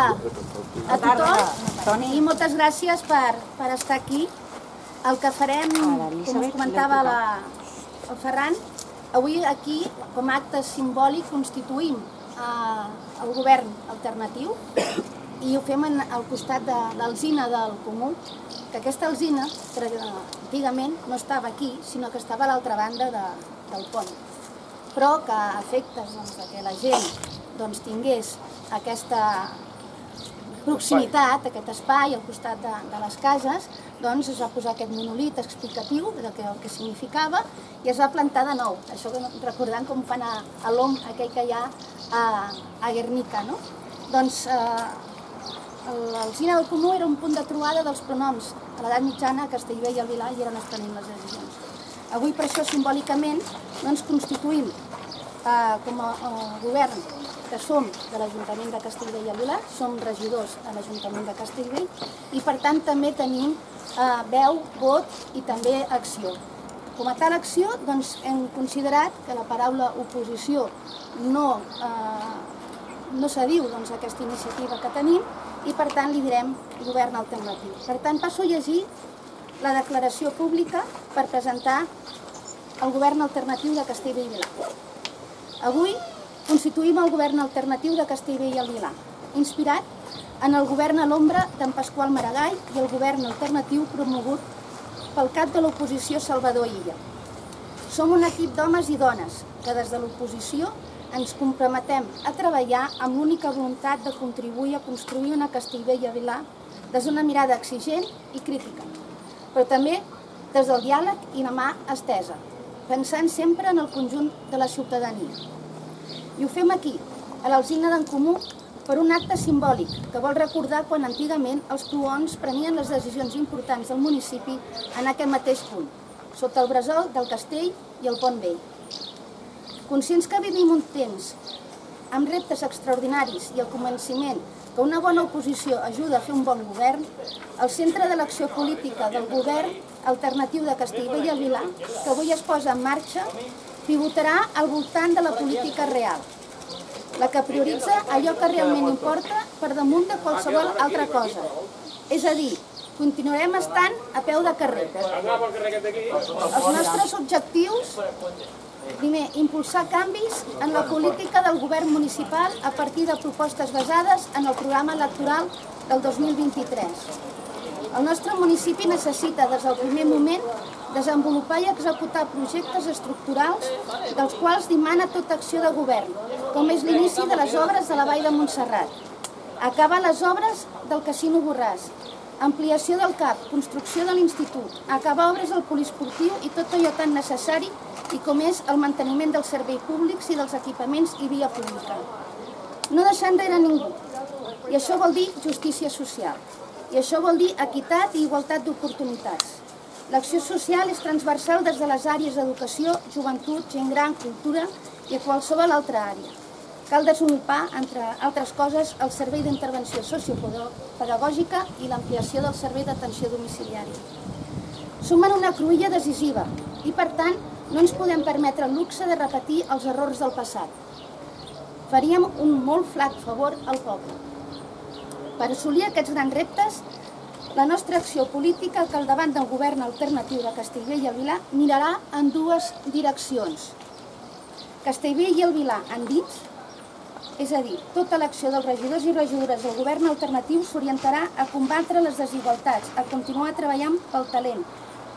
a tothom i moltes gràcies per, per estar aquí. El que farem, com us comentava la, el Ferran, avui aquí, com a acte simbòlic, constituïm eh, el govern alternatiu i ho fem en, al costat de l'alzina del Comú, que aquesta alzina antigament no estava aquí, sinó que estava a l'altra banda de, del pont. Però que a efectes doncs, que la gent doncs, tingués aquesta proximitat, aquest espai al costat de, de les cases, doncs es va posar aquest monolit explicatiu de que, el que significava i es va plantar de nou. Això recordant com fan a, a l'OM aquell que hi ha a, a Guernica. No? Doncs eh, l'Alzina del Comú era un punt de trobada dels pronoms. A l'edat mitjana a Castellbell i al Vilar i eren es prenent les decisions. Avui per això simbòlicament doncs, constituïm eh, com a eh, govern que som de l'Ajuntament de Castellbell i Vilar, som regidors a l'Ajuntament de Castellbell i per tant també tenim eh, veu, vot i també acció. Com a tal acció doncs, hem considerat que la paraula oposició no, eh, no s'adiu doncs, a aquesta iniciativa que tenim i per tant li direm govern alternatiu. Per tant passo a llegir la declaració pública per presentar el govern alternatiu de Castellbell i Vilar. Avui constituïm el govern alternatiu de Castellbell i el Vilar, inspirat en el govern a l'ombra d'en Pasqual Maragall i el govern alternatiu promogut pel cap de l'oposició Salvador Illa. Som un equip d'homes i dones que des de l'oposició ens comprometem a treballar amb l'única voluntat de contribuir a construir una Castellbell i Vilar des d'una mirada exigent i crítica, però també des del diàleg i la mà estesa, pensant sempre en el conjunt de la ciutadania. I ho fem aquí, a l'Alzina d'en Comú, per un acte simbòlic que vol recordar quan antigament els proons prenien les decisions importants del municipi en aquest mateix punt, sota el bressol del castell i el pont vell. Conscients que vivim un temps amb reptes extraordinaris i el convenciment que una bona oposició ajuda a fer un bon govern, el centre de l'acció política del govern alternatiu de Castellbell i el Vilar, que avui es posa en marxa, pivotarà al voltant de la política real, la que prioritza allò que realment importa per damunt de qualsevol altra cosa. És a dir, continuarem estant a peu de carrer. Els nostres objectius, primer, impulsar canvis en la política del govern municipal a partir de propostes basades en el programa electoral del 2023. El nostre municipi necessita, des del primer moment, desenvolupar i executar projectes estructurals dels quals dimana tota acció de govern, com és l'inici de les obres de la Vall de Montserrat, acabar les obres del Casino Borràs, ampliació del CAP, construcció de l'Institut, acabar obres del poliesportiu i tot allò tan necessari i com és el manteniment dels serveis públics i dels equipaments i via pública. No deixar enrere ningú. I això vol dir justícia social. I això vol dir equitat i igualtat d'oportunitats. L'acció social és transversal des de les àrees d'educació, joventut, gent gran, cultura i a qualsevol altra àrea. Cal desenvolupar, entre altres coses, el servei d'intervenció sociopedagògica i l'ampliació del servei d'atenció domiciliària. Som en una cruïlla decisiva i, per tant, no ens podem permetre el luxe de repetir els errors del passat. Faríem un molt flac favor al poble. Per assolir aquests grans reptes, la nostra acció política que al davant del govern alternatiu de Castellbell i el Vilar mirarà en dues direccions. Castellbell i el Vilar endins, és a dir, tota l'acció dels regidors i regidores del govern alternatiu s'orientarà a combatre les desigualtats, a continuar treballant pel talent,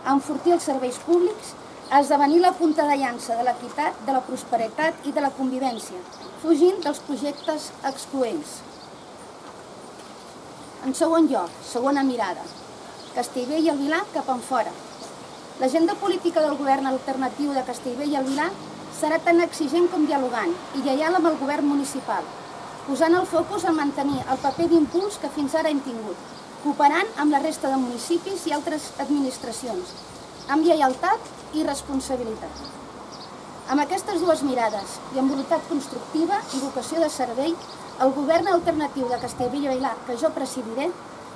a enfortir els serveis públics, a esdevenir la punta de llança de l'equitat, de la prosperitat i de la convivència, fugint dels projectes excloents. En segon lloc, segona mirada, Castellbell i el Vilar cap fora. L'agenda política del govern alternatiu de Castellbell i el Vilar serà tan exigent com dialogant i lleial amb el govern municipal, posant el focus en mantenir el paper d'impuls que fins ara hem tingut, cooperant amb la resta de municipis i altres administracions, amb lleialtat i responsabilitat. Amb aquestes dues mirades i amb voluntat constructiva i vocació de servei, el govern alternatiu de Castellbell i Vilar, que jo presidiré,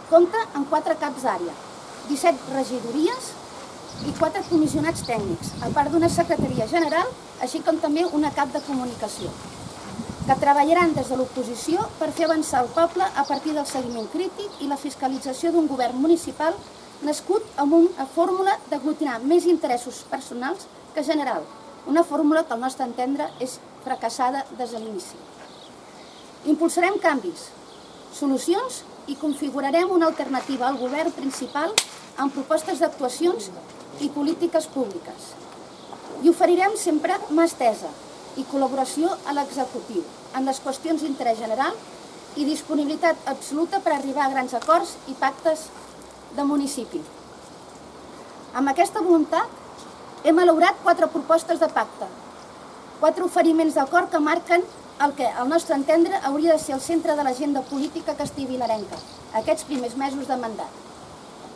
compta amb quatre caps d'àrea, 17 regidories i quatre comissionats tècnics, a part d'una secretaria general, així com també una cap de comunicació. que treballaran des de l'oposició per fer avançar el poble a partir del seguiment crític i la fiscalització d'un govern municipal nascut amb una fórmula d'aglutinar més interessos personals que general, una fórmula que al nostre entendre és fracassada des de l'inici. Impulsarem canvis, solucions i configurarem una alternativa al govern principal amb propostes d'actuacions i polítiques públiques. I oferirem sempre mà estesa i col·laboració a l'executiu en les qüestions d'interès general i disponibilitat absoluta per arribar a grans acords i pactes de municipi. Amb aquesta voluntat hem elaborat quatre propostes de pacte, quatre oferiments d'acord que marquen el que, al nostre entendre, hauria de ser el centre de l'agenda política castellvilarenca, aquests primers mesos de mandat.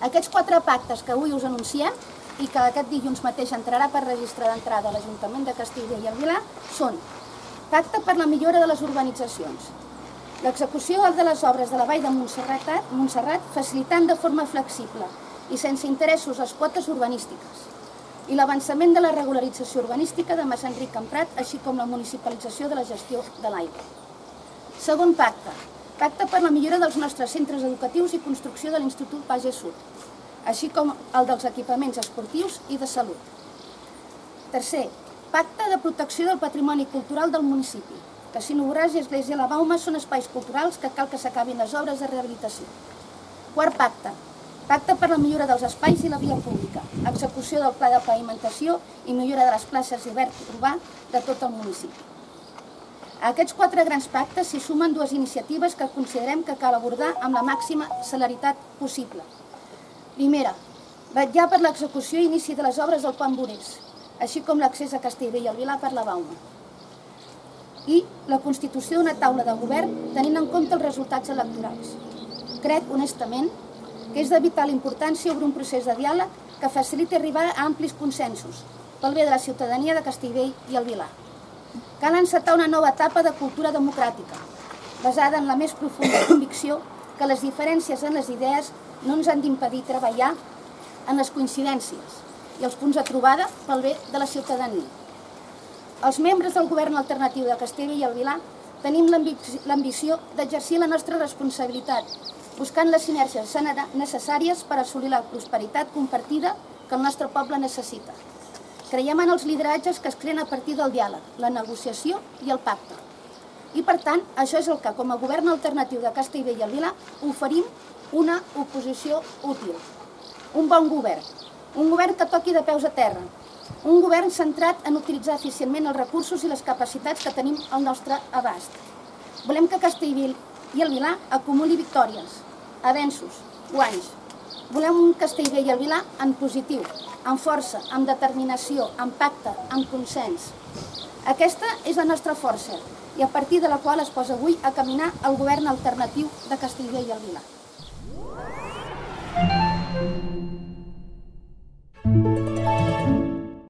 Aquests quatre pactes que avui us anunciem i que aquest dilluns mateix entrarà per registre d'entrada a l'Ajuntament de Castilla i el Vilar són Pacte per la millora de les urbanitzacions, l'execució de les obres de la Vall de Montserrat, Montserrat facilitant de forma flexible i sense interessos les quotes urbanístiques, i l'avançament de la regularització urbanística de Mas Enric Camprat, així com la municipalització de la gestió de l'aigua. Segon pacte, pacte per la millora dels nostres centres educatius i construcció de l'Institut Page Sud, així com el dels equipaments esportius i de salut. Tercer, pacte de protecció del patrimoni cultural del municipi, que Sinoboràs i Església La Bauma són espais culturals que cal que s'acabin les obres de rehabilitació. Quart pacte, Pacte per la millora dels espais i la via pública, execució del pla de pavimentació i millora de les places d'obert urbà de tot el municipi. A aquests quatre grans pactes s'hi sumen dues iniciatives que considerem que cal abordar amb la màxima celeritat possible. Primera, vetllar per l'execució i inici de les obres del Pont Borés, així com l'accés a Castellbell i el Vilar per la Bauma. I la constitució d'una taula de govern tenint en compte els resultats electorals. Crec, honestament, que és de vital importància obrir un procés de diàleg que faciliti arribar a amplis consensos pel bé de la ciutadania de Castellvell i el Vilar. Cal encetar una nova etapa de cultura democràtica, basada en la més profunda convicció que les diferències en les idees no ens han d'impedir treballar en les coincidències i els punts de trobada pel bé de la ciutadania. Els membres del govern alternatiu de Castella i el Vilar tenim l'ambició d'exercir la nostra responsabilitat buscant les sinergies necessàries per assolir la prosperitat compartida que el nostre poble necessita. Creiem en els lideratges que es creen a partir del diàleg, la negociació i el pacte. I per tant, això és el que, com a govern alternatiu de Castellbell i el Vila, oferim una oposició útil. Un bon govern. Un govern que toqui de peus a terra. Un govern centrat en utilitzar eficientment els recursos i les capacitats que tenim al nostre abast. Volem que Castellbell i el Vilar acumuli victòries, avenços, guanys. Volem un Castellbell i el Vilar en positiu, amb força, amb determinació, amb pacte, amb consens. Aquesta és la nostra força i a partir de la qual es posa avui a caminar el govern alternatiu de Castellbell i el Vilar.